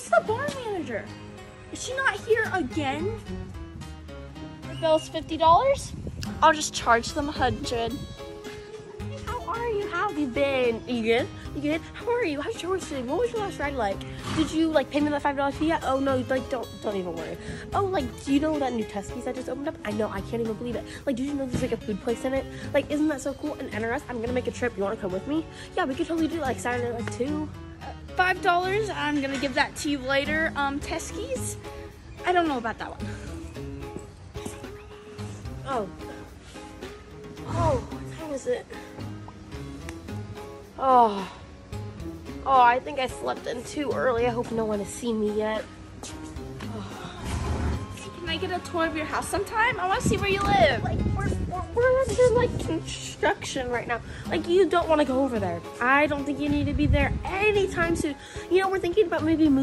Where's the barn manager? Is she not here again? The bill's fifty dollars. I'll just charge them a hundred. How are you? How have you been? You good? You good? How are you? How's your today? What was your last ride like? Did you like pay me that five dollar fee yet? Oh no, like don't don't even worry. Oh like do you know that new Teskey's that just opened up? I know, I can't even believe it. Like did you know there's like a food place in it? Like isn't that so cool? And NRS, I'm gonna make a trip. You wanna come with me? Yeah, we could totally do it like Saturday at like two. Five dollars. I'm gonna give that to you later. Um, Teskey's. I don't know about that one. Oh. Oh, what time is it? Oh. Oh, I think I slept in too early. I hope no one has seen me yet. Can I get a tour of your house sometime? I want to see where you live. Like, like, construction right now. Like, you don't want to go over there. I don't think you need to be there anytime soon. You know, we're thinking about maybe moving.